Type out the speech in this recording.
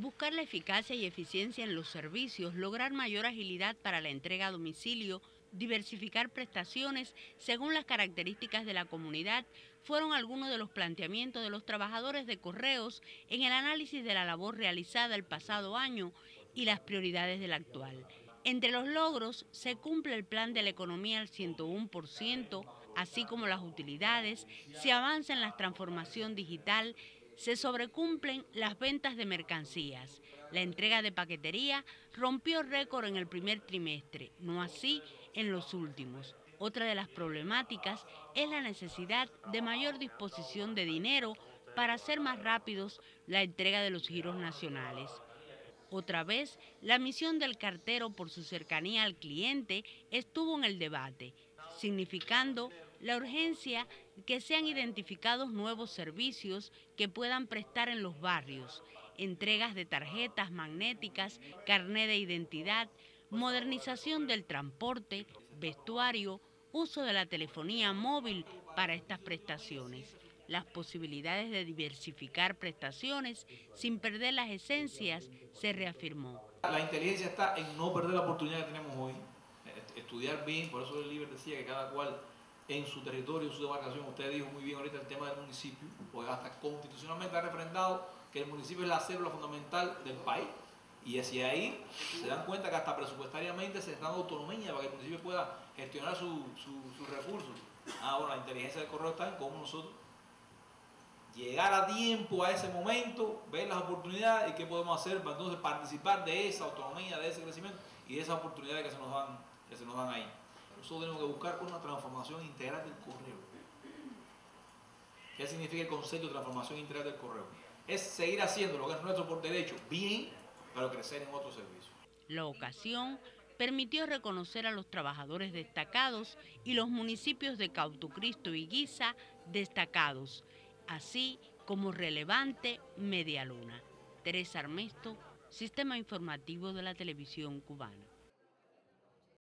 Buscar la eficacia y eficiencia en los servicios, lograr mayor agilidad para la entrega a domicilio, diversificar prestaciones según las características de la comunidad, fueron algunos de los planteamientos de los trabajadores de correos en el análisis de la labor realizada el pasado año y las prioridades del actual. Entre los logros se cumple el plan de la economía al 101%, así como las utilidades, se avanza en la transformación digital, se sobrecumplen las ventas de mercancías. La entrega de paquetería rompió récord en el primer trimestre, no así en los últimos. Otra de las problemáticas es la necesidad de mayor disposición de dinero para hacer más rápidos la entrega de los giros nacionales. Otra vez, la misión del cartero por su cercanía al cliente estuvo en el debate, significando la urgencia que sean identificados nuevos servicios que puedan prestar en los barrios, entregas de tarjetas magnéticas, carné de identidad, modernización del transporte, vestuario, uso de la telefonía móvil para estas prestaciones. Las posibilidades de diversificar prestaciones sin perder las esencias, se reafirmó. La inteligencia está en no perder la oportunidad que tenemos hoy, estudiar bien, por eso el líder decía que cada cual en su territorio, en su demarcación, usted dijo muy bien ahorita el tema del municipio, pues hasta constitucionalmente ha refrendado que el municipio es la célula fundamental del país. Y hacia ahí se dan cuenta que hasta presupuestariamente se está dando autonomía para que el municipio pueda gestionar sus recursos. Ahora, la inteligencia del correo está en cómo nosotros llegar a tiempo a ese momento, ver las oportunidades y qué podemos hacer para entonces participar de esa autonomía, de ese crecimiento y de esas oportunidades que se nos dan, que se nos dan ahí. Nosotros tenemos que buscar una transformación integral del correo. ¿Qué significa el concepto de transformación integral del correo? Es seguir haciendo lo que es nuestro por derecho, bien, pero crecer en otros servicios. La ocasión permitió reconocer a los trabajadores destacados y los municipios de Cautucristo y Guisa destacados así como relevante Media Luna. Teresa Armesto, Sistema Informativo de la Televisión Cubana.